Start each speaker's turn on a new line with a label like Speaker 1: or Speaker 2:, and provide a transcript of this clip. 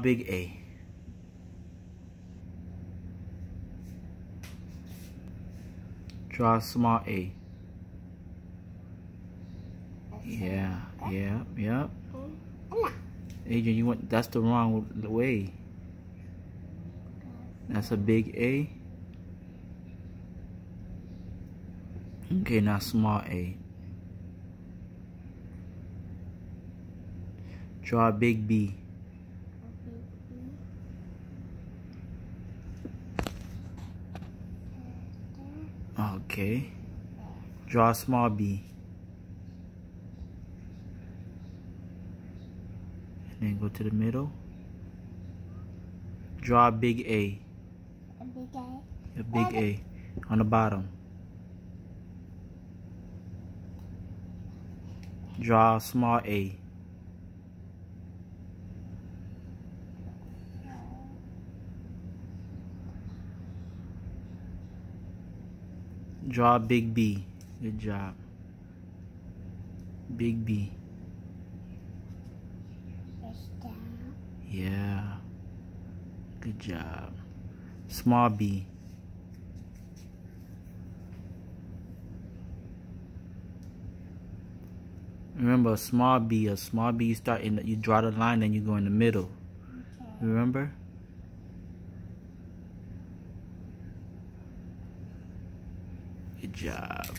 Speaker 1: big A. Draw a small A. Yeah, yeah, yeah. Adrian, you went, that's the wrong way. That's a big A. Okay, now small A. Draw a big B. Okay. Draw a small b. And then go to the middle. Draw a big A.
Speaker 2: A big A.
Speaker 1: A big A on the bottom. Draw a small A. Draw big B. Good job. Big B. Yeah. Good job. Small B. Remember, a small B, a small B, you start in, the, you draw the line, then you go in the middle. Remember? Good job.